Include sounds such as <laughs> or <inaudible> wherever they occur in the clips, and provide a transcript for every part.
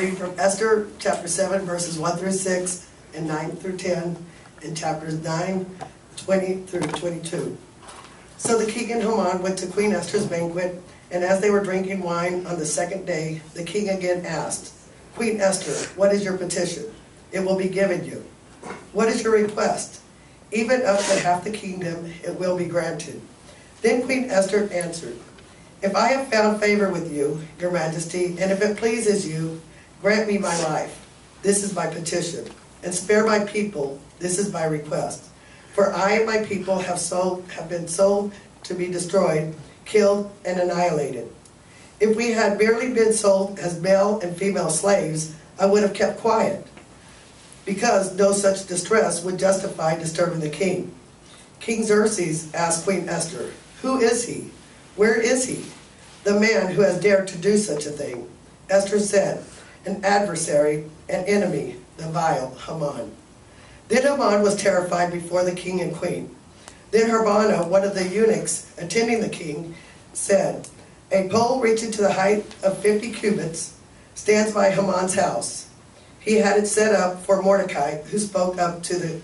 Reading from Esther, chapter 7, verses 1 through 6, and 9 through 10, and chapters 9, 20 through 22. So the king and Haman went to Queen Esther's banquet, and as they were drinking wine on the second day, the king again asked, Queen Esther, what is your petition? It will be given you. What is your request? Even up to half the kingdom, it will be granted. Then Queen Esther answered, If I have found favor with you, your majesty, and if it pleases you, grant me my life. This is my petition. And spare my people. This is my request. For I and my people have sold, have been sold to be destroyed, killed, and annihilated. If we had merely been sold as male and female slaves, I would have kept quiet, because no such distress would justify disturbing the king. King Xerxes asked Queen Esther, Who is he? Where is he? The man who has dared to do such a thing. Esther said, An adversary, an enemy, the vile Haman. Then Haman was terrified before the king and queen. Then Harbona, one of the eunuchs attending the king, said, A pole reaching to the height of fifty cubits stands by Haman's house. He had it set up for Mordecai, who spoke up to the,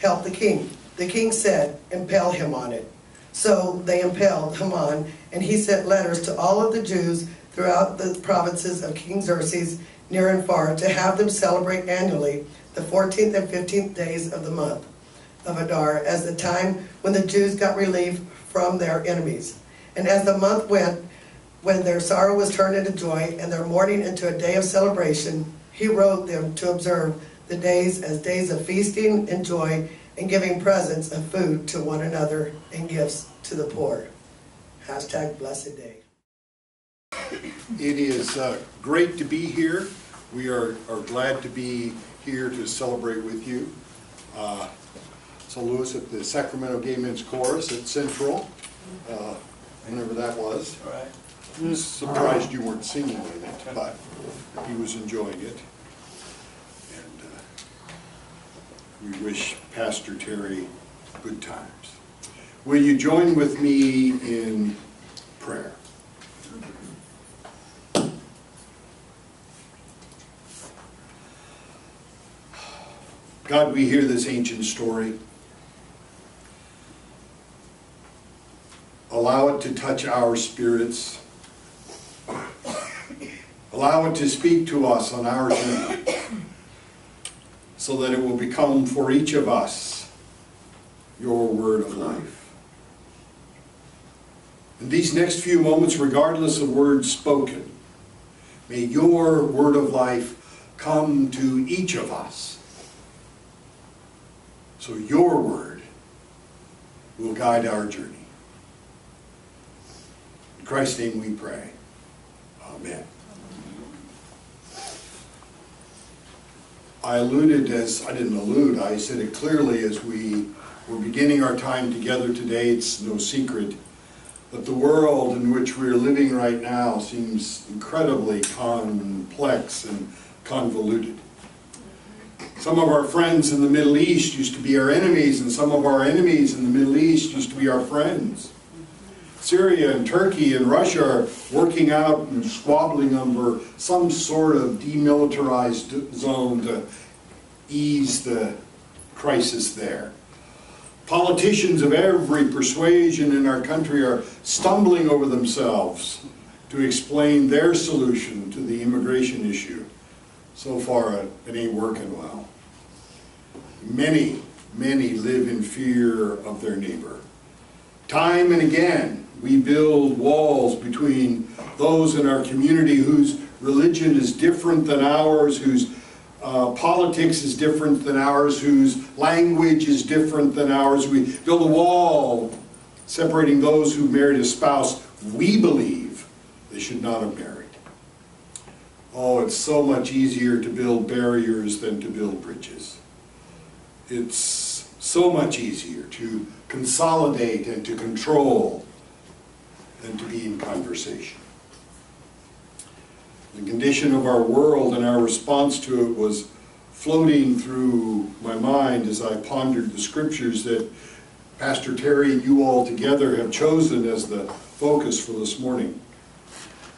help the king. The king said, Impale him on it. So they impaled Haman, and he sent letters to all of the Jews throughout the provinces of King Xerxes, near and far, to have them celebrate annually the 14th and 15th days of the month of Adar as the time when the Jews got relief from their enemies. And as the month went, when their sorrow was turned into joy and their mourning into a day of celebration, he wrote them to observe the days as days of feasting and joy and giving presents of food to one another and gifts to the poor. Hashtag blessed day. It is uh, great to be here. We are, are glad to be here to celebrate with you. Uh, So Lewis at the Sacramento Gay Men's Chorus at Central, uh, whenever that was. Right. Surprised you weren't singing in it, but he was enjoying it. And uh, we wish Pastor Terry good times. Will you join with me in prayer? God, we hear this ancient story. Allow it to touch our spirits. Allow it to speak to us on our journey so that it will become for each of us your word of life. In these next few moments, regardless of words spoken, may your word of life come to each of us so your word will guide our journey. In Christ's name we pray. Amen. I alluded as, I didn't allude, I said it clearly as we were beginning our time together today. It's no secret that the world in which we're living right now seems incredibly complex and convoluted. Some of our friends in the Middle East used to be our enemies, and some of our enemies in the Middle East used to be our friends. Syria and Turkey and Russia are working out and squabbling over some sort of demilitarized zone to ease the crisis there. Politicians of every persuasion in our country are stumbling over themselves to explain their solution to the immigration issue. So far, it ain't working well. Many, many live in fear of their neighbor. Time and again, we build walls between those in our community whose religion is different than ours, whose uh, politics is different than ours, whose language is different than ours. We build a wall separating those who married a spouse we believe they should not have married. Oh, it's so much easier to build barriers than to build bridges. It's so much easier to consolidate and to control than to be in conversation. The condition of our world and our response to it was floating through my mind as I pondered the scriptures that Pastor Terry and you all together have chosen as the focus for this morning.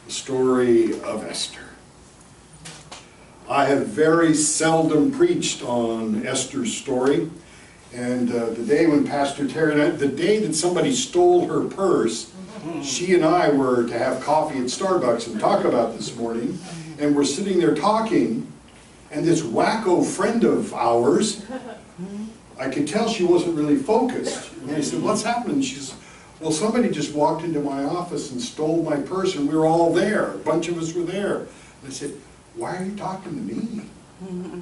The story of Esther. I have very seldom preached on Esther's story. And uh, the day when Pastor Terry, and I- the day that somebody stole her purse, she and I were to have coffee at Starbucks and talk about this morning. And we're sitting there talking, and this wacko friend of ours, I could tell she wasn't really focused. And I said, what's happening? She says, well, somebody just walked into my office and stole my purse, and we were all there. A bunch of us were there. And I said, why are you talking to me?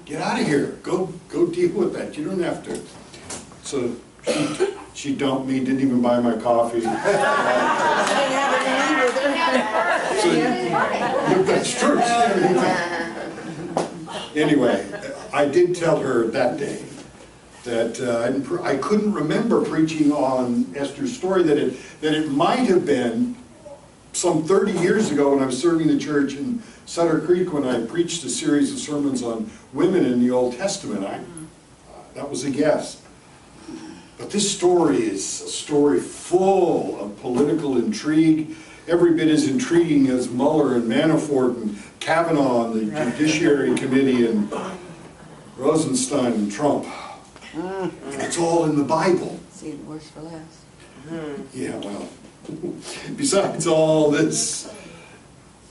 Get out of here. Go, go deal with that. You don't have to. So she, she dumped me, didn't even buy my coffee. <laughs> So, that's true. Anyway, I did tell her that day that uh, I I couldn't remember preaching on Esther's story, that it, that it might have been some 30 years ago when I was serving the church in Sutter Creek when I preached a series of sermons on women in the Old Testament. I, uh, that was a guess. But this story is a story full of political intrigue, every bit as intriguing as Mueller and Manafort and Kavanaugh and the Judiciary Committee and Rosenstein and Trump. And it's all in the Bible. See, it worse for less. Yeah, well, <laughs> besides all this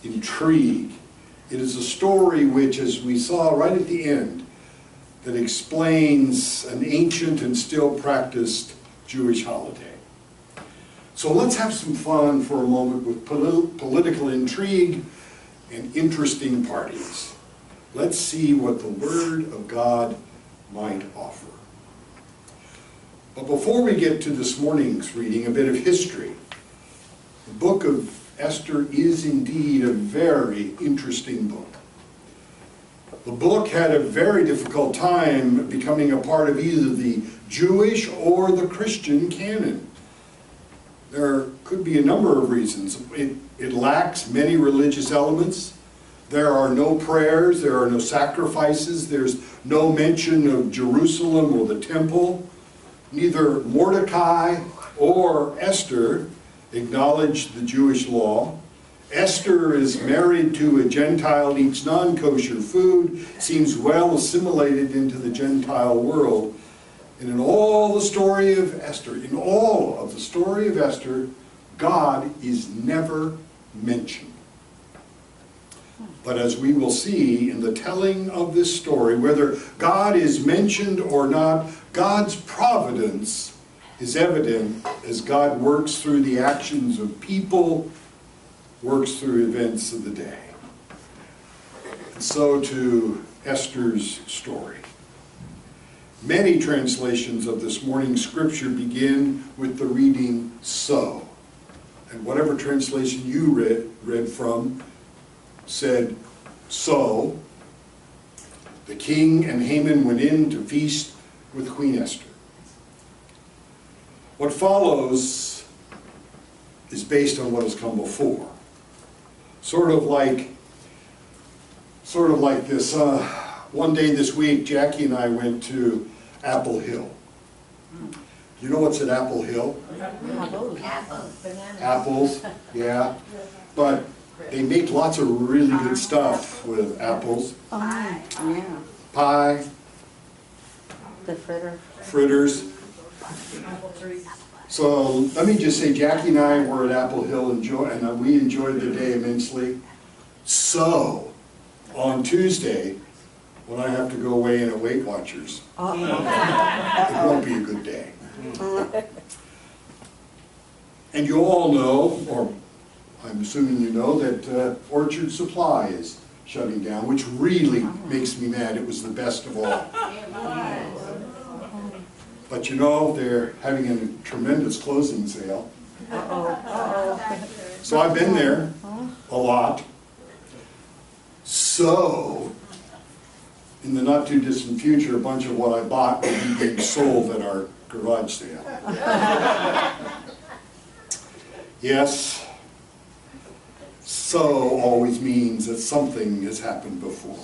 intrigue, it is a story which, as we saw right at the end, that explains an ancient and still practiced Jewish holiday. So let's have some fun for a moment with poli- political intrigue and interesting parties. Let's see what the Word of God might offer. But before we get to this morning's reading, a bit of history. The book of Esther is indeed a very interesting book. The book had a very difficult time becoming a part of either the Jewish or the Christian canon. There could be a number of reasons. It, it lacks many religious elements. There are no prayers, there are no sacrifices, there's no mention of Jerusalem or the temple. Neither Mordecai or Esther acknowledged the Jewish law. Esther is married to a Gentile, eats non-kosher food, seems well assimilated into the Gentile world. And in all the story of Esther, in all of the story of Esther, God is never mentioned. But as we will see in the telling of this story, whether God is mentioned or not, God's providence is evident as God works through the actions of people, works through events of the day. And so to Esther's story. Many translations of this morning's scripture begin with the reading so. And whatever translation you read, read from said, So the king and Haman went in to feast with Queen Esther. What follows is based on what has come before. Sort of like, sort of like this. Uh, one day this week, Jackie and I went to Apple Hill. You know what's at Apple Hill? Apples. Apples, yeah. But they make lots of really good stuff with apples. Oh, yeah, Pie, the fritter. fritters. So let me just say, Jackie and I were at Apple Hill enjoy, and uh, we enjoyed the day immensely. So, on Tuesday, when I have to go away in at Weight Watchers, it won't be a good day. And you all know, or I'm assuming you know, that uh, Orchard Supply is shutting down, which really makes me mad. It was the best of all. But you know, they're having a tremendous closing sale. So I've been there a lot. So, in the not too distant future, a bunch of what I bought will be being sold at our garage sale. Yes, so always means that something has happened before.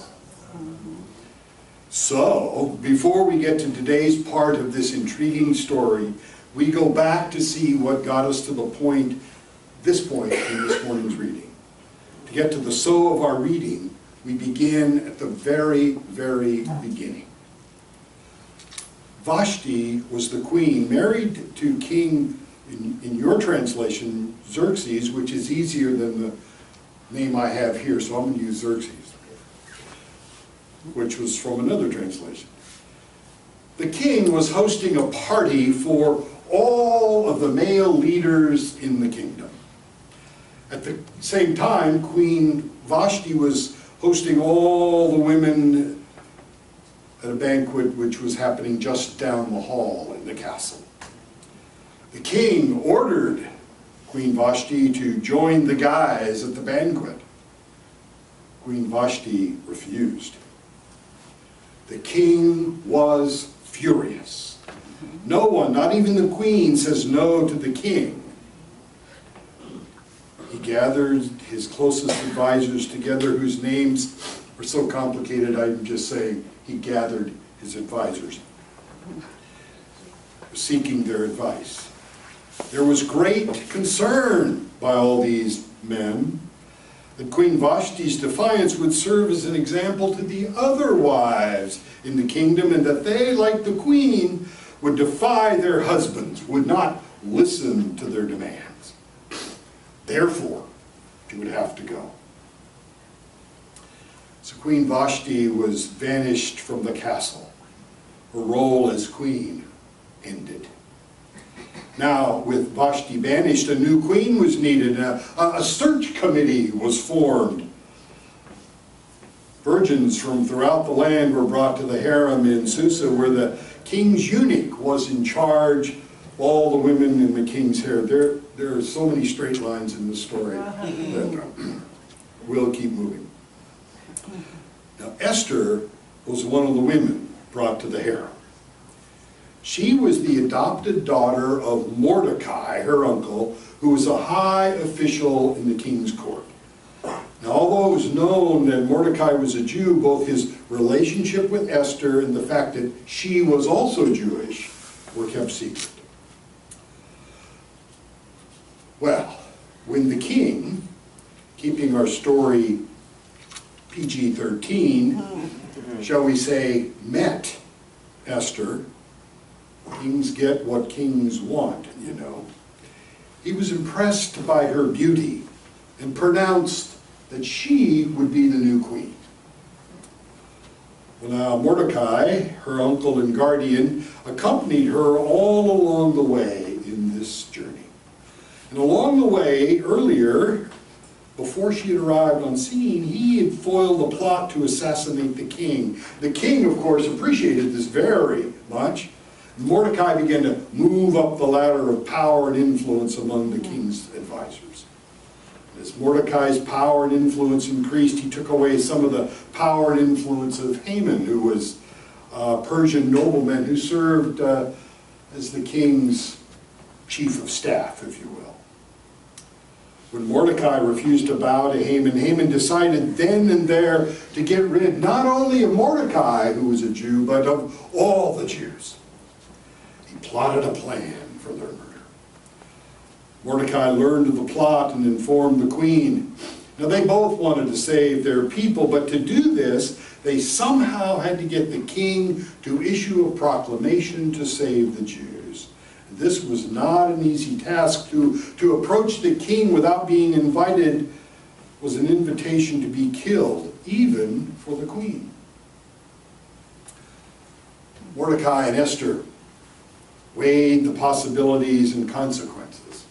So, before we get to today's part of this intriguing story, we go back to see what got us to the point, this point in this morning's reading. To get to the so of our reading, we begin at the very, very beginning. Vashti was the queen, married to King, in, in your translation, Xerxes, which is easier than the name I have here, so I'm gonna use Xerxes, which was from another translation. The king was hosting a party for all of the male leaders in the kingdom. At the same time, Queen Vashti was hosting all the women at a banquet which was happening just down the hall in the castle. The king ordered Queen Vashti to join the guys at the banquet. Queen Vashti refused. The king was furious. No one, not even the queen, says no to the king. He gathered his closest advisors together, whose names are so complicated, I'm just saying, he gathered his advisors, seeking their advice. There was great concern by all these men that Queen Vashti's defiance would serve as an example to the other wives in the kingdom, and that they, like the queen, would defy their husbands, would not listen to their demands. Therefore, she would have to go. So Queen Vashti was banished from the castle. Her role as queen ended. Now, with Vashti banished, a new queen was needed. A, a search committee was formed. Virgins from throughout the land were brought to the harem in Susa, where the king's eunuch was in charge of all the women in the king's harem. There, there are so many straight lines in this story that <laughs> we'll keep moving. Now, Esther was one of the women brought to the harem. She was the adopted daughter of Mordecai, her uncle, who was a high official in the king's court. Now, although it was known that Mordecai was a Jew, both his relationship with Esther and the fact that she was also Jewish were kept secret. Well, when the king, keeping our story PG-13, hmm. shall we say, met Esther, kings get what kings want, you know. He was impressed by her beauty and pronounced that she would be the new queen. Well, now uh, Mordecai, her uncle and guardian, accompanied her all along the way in this journey. And along the way, earlier, before she had arrived on scene, he had foiled a plot to assassinate the king. The king, of course, appreciated this very much. Mordecai began to move up the ladder of power and influence among the king's advisors. As Mordecai's power and influence increased, he took away some of the power and influence of Haman, who was a Persian nobleman who served uh, as the king's chief of staff, if you will. When Mordecai refused to bow to Haman, Haman decided then and there to get rid not only of Mordecai, who was a Jew, but of all the Jews. He plotted a plan for their murder. Mordecai learned of the plot and informed the queen. Now, they both wanted to save their people, but to do this, they somehow had to get the king to issue a proclamation to save the Jews. This was not an easy task. To, to approach the king without being invited was an invitation to be killed, even for the queen. Mordecai and Esther weighed the possibilities and consequences.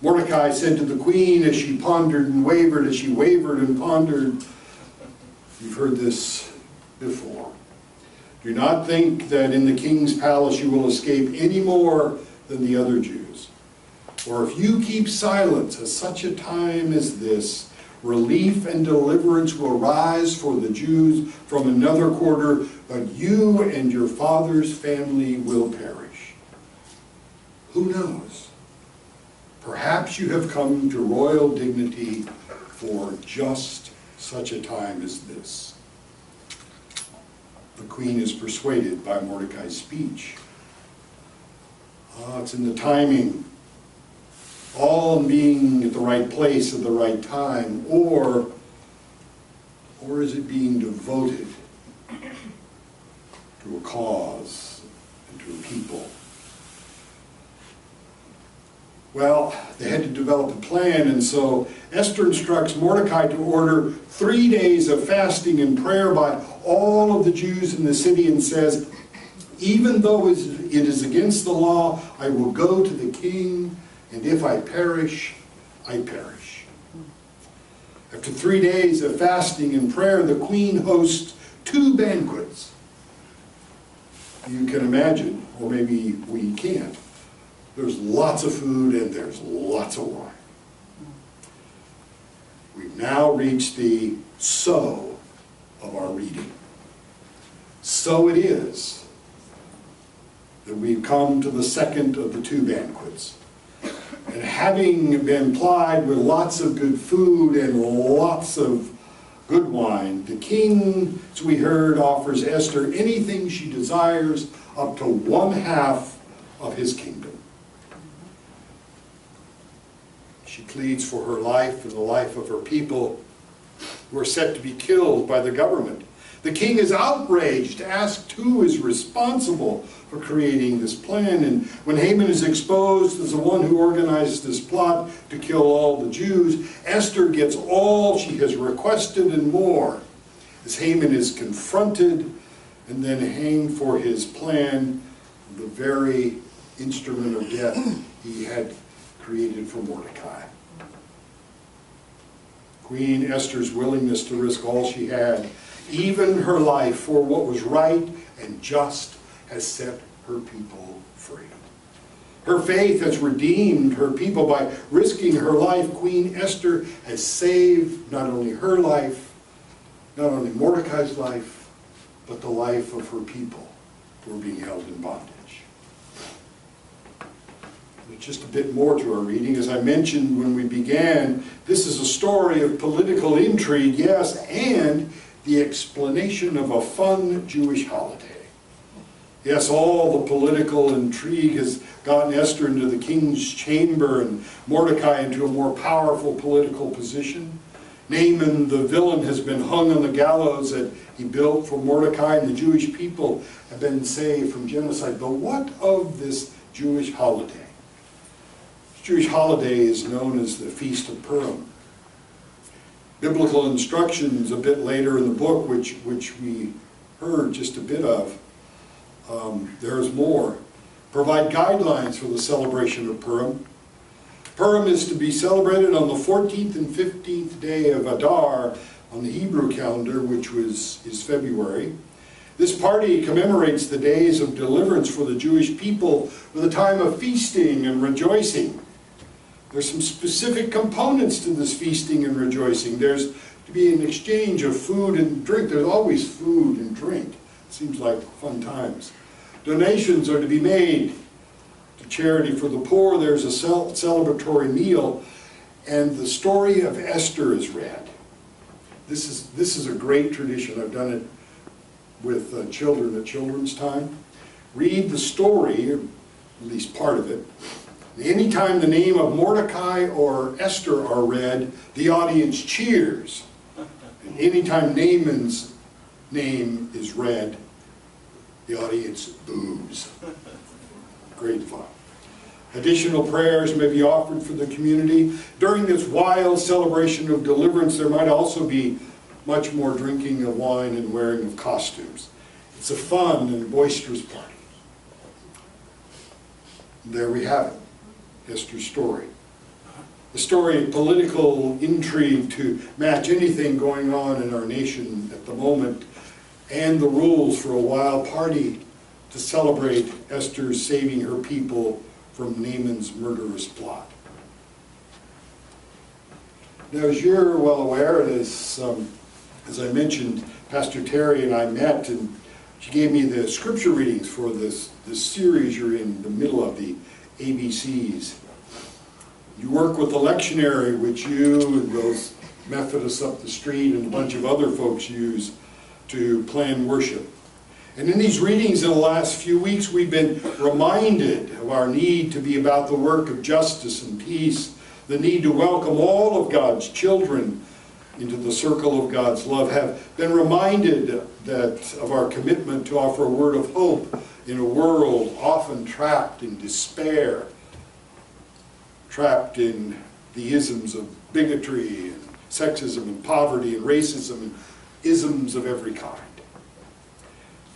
Mordecai said to the queen as she pondered and wavered, as she wavered and pondered, you've heard this before. Do not think that in the king's palace you will escape any more than the other Jews. For if you keep silence at such a time as this, relief and deliverance will rise for the Jews from another quarter, but you and your father's family will perish. Who knows? Perhaps you have come to royal dignity for just such a time as this. The queen is persuaded by Mordecai's speech. Ah, it's in the timing, all being at the right place at the right time, or Or is it being devoted to a cause and to a people? Well, they had to develop a plan, and so Esther instructs Mordecai to order three days of fasting and prayer by all of the Jews in the city and says, even though it is against the law, I will go to the king, and if I perish, I perish. After three days of fasting and prayer, the queen hosts two banquets. You can imagine, or maybe we can't. There's lots of food and there's lots of wine. We've now reached the so of our reading. So it is that we've come to the second of the two banquets. And having been plied with lots of good food and lots of good wine, the king, as we heard, offers Esther anything she desires up to one half of his kingdom. She pleads for her life and the life of her people who are set to be killed by the government. The king is outraged, asked who is responsible for creating this plan. And when Haman is exposed as the one who organized this plot to kill all the Jews, Esther gets all she has requested and more. As Haman is confronted and then hanged for his plan, the very instrument of death he had created for Mordecai. Queen Esther's willingness to risk all she had, even her life for what was right and just, has set her people free. Her faith has redeemed her people by risking her life. Queen Esther has saved not only her life, not only Mordecai's life, but the life of her people who are being held in bondage. Just a bit more to our reading. As I mentioned when we began, this is a story of political intrigue, yes, and the explanation of a fun Jewish holiday. Yes, all the political intrigue has gotten Esther into the king's chamber and Mordecai into a more powerful political position. Naaman, the villain, has been hung on the gallows that he built for Mordecai, and the Jewish people have been saved from genocide. But what of this Jewish holiday? Jewish holiday is known as the Feast of Purim. Biblical instructions a bit later in the book, which, which we heard just a bit of, um, there's more. Provide guidelines for the celebration of Purim. Purim is to be celebrated on the 14th and 15th day of Adar on the Hebrew calendar, which was is February. This party commemorates the days of deliverance for the Jewish people with a time of feasting and rejoicing. There's some specific components to this feasting and rejoicing. There's to be an exchange of food and drink. There's always food and drink. It Seems like fun times. Donations are to be made to charity for the poor. There's a cel celebratory meal, and the story of Esther is read. This is, this is a great tradition. I've done it with uh, children at children's time. Read the story, or at least part of it. Anytime the name of Mordecai or Esther are read, the audience cheers. And anytime Naaman's name is read, the audience boos. Great fun. Additional prayers may be offered for the community. During this wild celebration of deliverance, there might also be much more drinking of wine and wearing of costumes. It's a fun and boisterous party. There we have it, Esther's story. The story of political intrigue to match anything going on in our nation at the moment and the rules for a wild party to celebrate Esther's saving her people from Naaman's murderous plot. Now, as you're well aware, as, um, as I mentioned, Pastor Terry and I met, and she gave me the scripture readings for this, this series you're in the middle of, the ABCs. You work with the lectionary, which you and those Methodists up the street and a bunch of other folks use to plan worship. And in these readings in the last few weeks, we've been reminded of our need to be about the work of justice and peace, the need to welcome all of God's children into the circle of God's love, have been reminded that of our commitment to offer a word of hope in a world often trapped in despair, trapped in the isms of bigotry and sexism and poverty and racism and isms of every kind.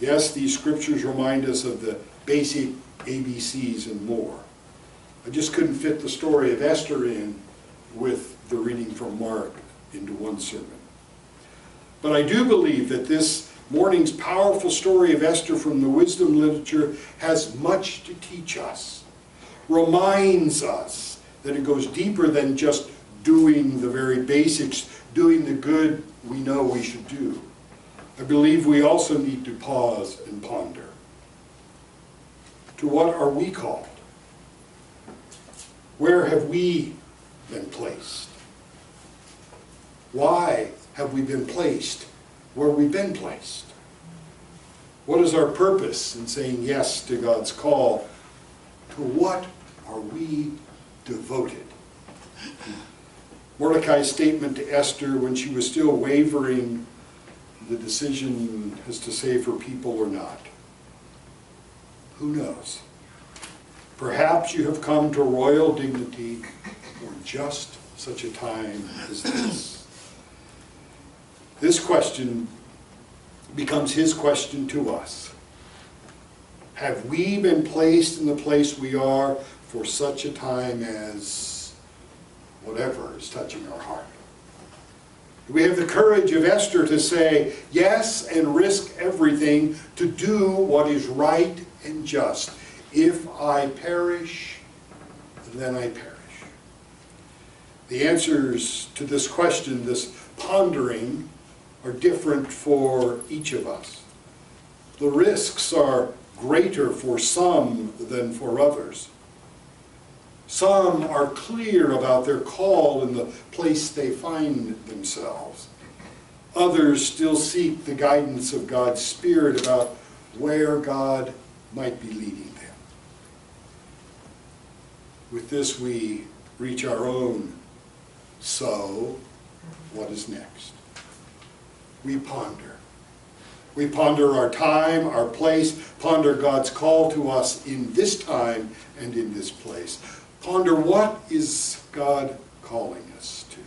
Yes, these scriptures remind us of the basic ABCs and more. I just couldn't fit the story of Esther in with the reading from Mark into one sermon. But I do believe that this morning's powerful story of Esther from the wisdom literature has much to teach us, reminds us that it goes deeper than just doing the very basics, doing the good we know we should do. I believe we also need to pause and ponder. To what are we called? Where have we been placed? Why have we been placed where we've been placed? What is our purpose in saying yes to God's call? To what are we devoted? Mordecai's statement to Esther when she was still wavering the decision as to save her people or not. Who knows? Perhaps you have come to royal dignity for just such a time as this. This question becomes his question to us. Have we been placed in the place we are for such a time as whatever is touching our heart? Do we have the courage of Esther to say yes and risk everything to do what is right and just? If I perish, then I perish. The answers to this question, this pondering, are different for each of us. The risks are greater for some than for others. Some are clear about their call and the place they find themselves. Others still seek the guidance of God's Spirit about where God might be leading them. With this, we reach our own so, what is next? We ponder. We ponder our time, our place, ponder God's call to us in this time and in this place. Ponder what is God calling us to?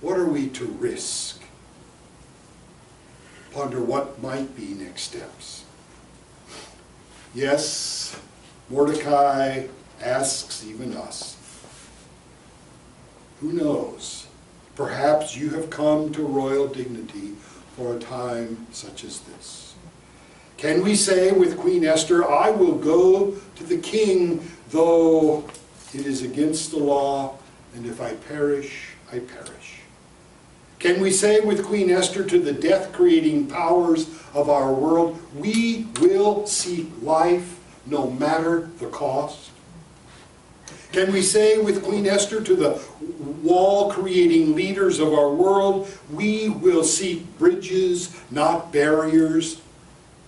What are we to risk? Ponder what might be next steps. Yes, Mordecai asks even us. Who knows? Perhaps you have come to royal dignity for a time such as this. Can we say with Queen Esther, I will go to the king though it is against the law, and if I perish, I perish? Can we say with Queen Esther to the death-creating powers of our world, we will seek life no matter the cost? Can we say with Queen Esther to the wall-creating leaders of our world, we will seek bridges, not barriers,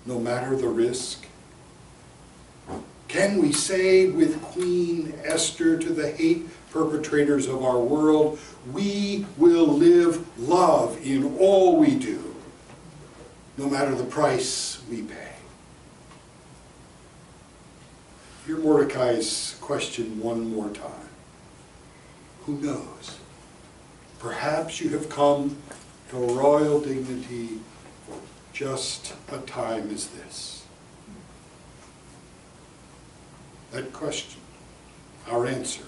no matter the risk? Can we say with Queen Esther to the hate perpetrators of our world, we will live love in all we do, no matter the price we pay? Hear Mordecai's question one more time. Who knows? Perhaps you have come to royal dignity for just a time as this. That question, our answer,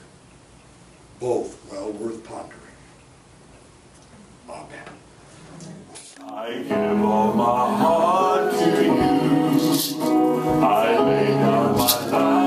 both well worth pondering. Amen. I give all my heart to you. I lay down my life.